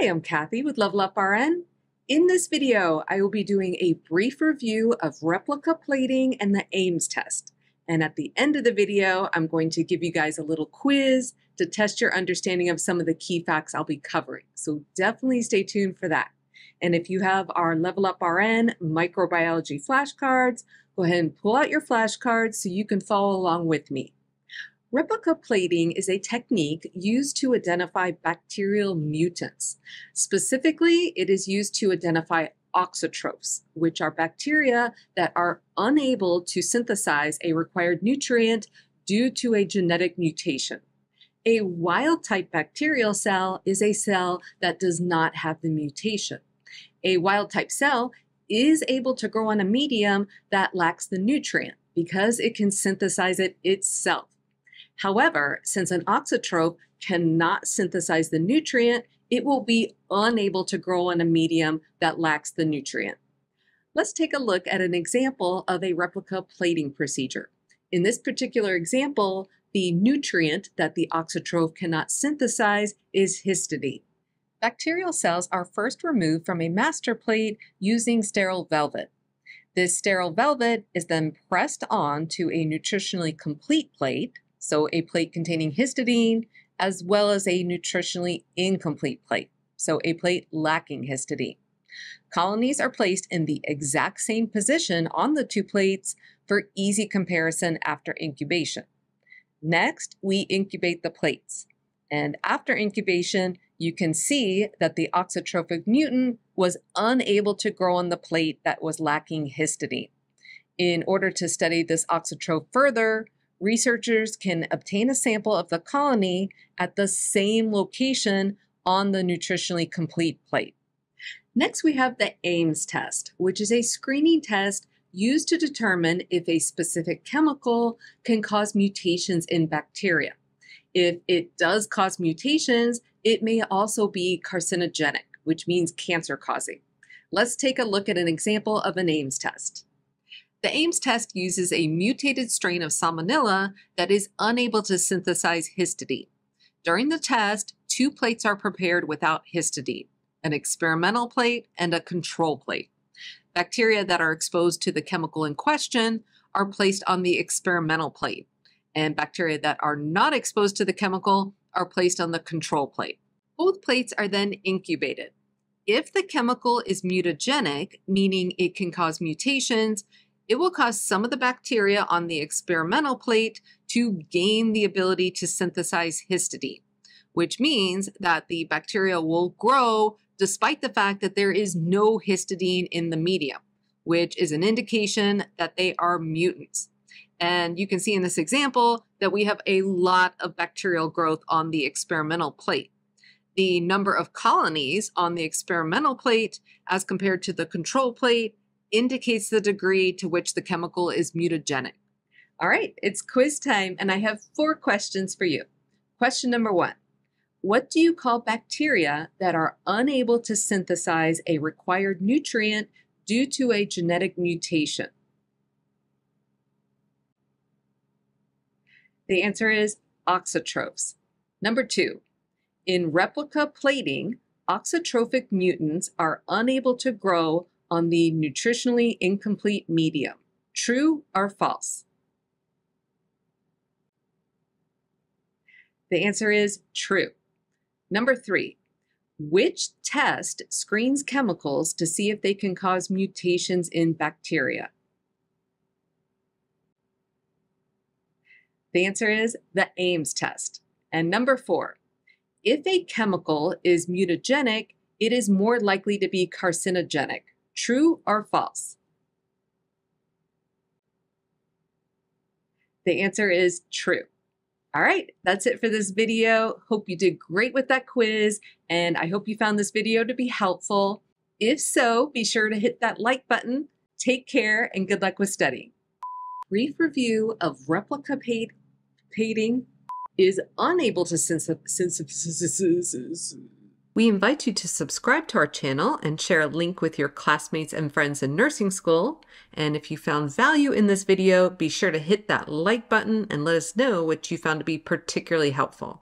Hi, I'm Cathy with Level Up RN. In this video, I will be doing a brief review of replica plating and the Ames test. And at the end of the video, I'm going to give you guys a little quiz to test your understanding of some of the key facts I'll be covering. So definitely stay tuned for that. And if you have our Level Up RN microbiology flashcards, go ahead and pull out your flashcards so you can follow along with me. Replica plating is a technique used to identify bacterial mutants. Specifically, it is used to identify auxotrophs, which are bacteria that are unable to synthesize a required nutrient due to a genetic mutation. A wild type bacterial cell is a cell that does not have the mutation. A wild type cell is able to grow on a medium that lacks the nutrient because it can synthesize it itself. However, since an auxotroph cannot synthesize the nutrient, it will be unable to grow in a medium that lacks the nutrient. Let's take a look at an example of a replica plating procedure. In this particular example, the nutrient that the auxotroph cannot synthesize is histidine. Bacterial cells are first removed from a master plate using sterile velvet. This sterile velvet is then pressed on to a nutritionally complete plate, so a plate containing histidine, as well as a nutritionally incomplete plate, so a plate lacking histidine. Colonies are placed in the exact same position on the two plates for easy comparison after incubation. Next, we incubate the plates. And after incubation, you can see that the auxotrophic mutant was unable to grow on the plate that was lacking histidine. In order to study this auxotroph further, researchers can obtain a sample of the colony at the same location on the nutritionally complete plate. Next, we have the Ames test, which is a screening test used to determine if a specific chemical can cause mutations in bacteria. If it does cause mutations, it may also be carcinogenic, which means cancer causing. Let's take a look at an example of an Ames test. The Ames test uses a mutated strain of Salmonella that is unable to synthesize histidine. During the test, two plates are prepared without histidine, an experimental plate and a control plate. Bacteria that are exposed to the chemical in question are placed on the experimental plate, and bacteria that are not exposed to the chemical are placed on the control plate. Both plates are then incubated. If the chemical is mutagenic, meaning it can cause mutations, it will cause some of the bacteria on the experimental plate to gain the ability to synthesize histidine, which means that the bacteria will grow despite the fact that there is no histidine in the medium, which is an indication that they are mutants. And you can see in this example that we have a lot of bacterial growth on the experimental plate. The number of colonies on the experimental plate as compared to the control plate indicates the degree to which the chemical is mutagenic. All right, it's quiz time, and I have four questions for you. Question number one What do you call bacteria that are unable to synthesize a required nutrient due to a genetic mutation? The answer is auxotrophs. Number two, in replica plating, auxotrophic mutants are unable to grow on the nutritionally incomplete medium. True or false? The answer is true. Number three, which test screens chemicals to see if they can cause mutations in bacteria? The answer is the Ames test. And number four, if a chemical is mutagenic, it is more likely to be carcinogenic. True or false? The answer is true. All right, that's it for this video. Hope you did great with that quiz, and I hope you found this video to be helpful. If so, be sure to hit that like button. Take care, and good luck with studying. Brief review of replica plating is unable to synthesize. We invite you to subscribe to our channel and share a link with your classmates and friends in nursing school. And if you found value in this video, be sure to hit that like button and let us know what you found to be particularly helpful.